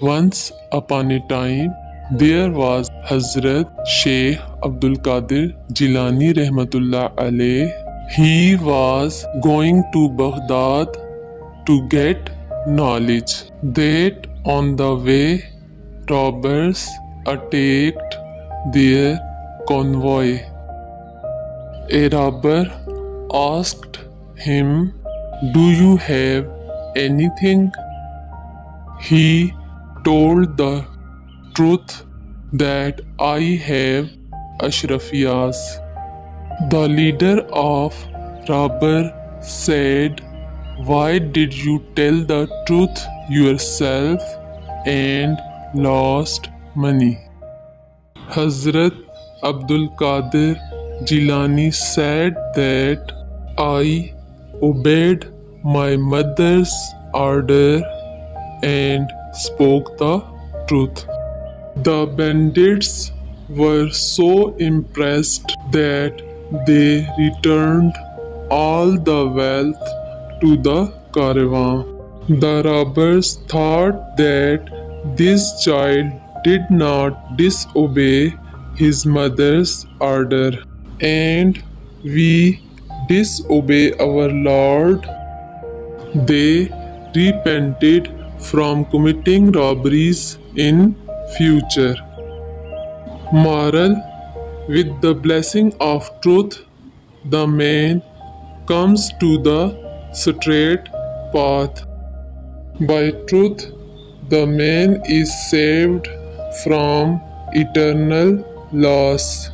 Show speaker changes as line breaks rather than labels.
Once upon a time, there was Hazrat Sheikh Abdul Qadir Jilani Rahmatullah alayh. He was going to Baghdad to get knowledge. That on the way, robbers attacked their convoy. A robber asked him, Do you have anything? He told the truth that I have Ashrafiyas. The leader of robber said, Why did you tell the truth yourself and lost money? Hazrat Abdul Qadir Jilani said that I obeyed my mother's order and spoke the truth. The bandits were so impressed that they returned all the wealth to the caravan. The robbers thought that this child did not disobey his mother's order, and we disobey our Lord. They repented from committing robberies in future. Moral With the blessing of truth, the man comes to the straight path. By truth, the man is saved from eternal loss.